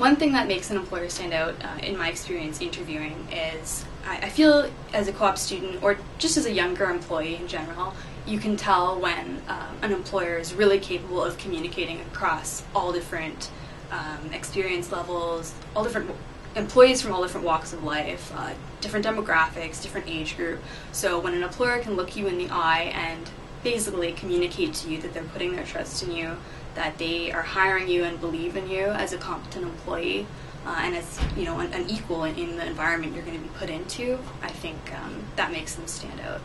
one thing that makes an employer stand out, uh, in my experience interviewing, is I, I feel as a co-op student or just as a younger employee in general, you can tell when um, an employer is really capable of communicating across all different um, experience levels, all different employees from all different walks of life, uh, different demographics, different age group. So when an employer can look you in the eye and basically communicate to you that they're putting their trust in you, that they are hiring you and believe in you as a competent employee, uh, and as you know an, an equal in, the environment you're going to be put into, I think um, that makes them stand out.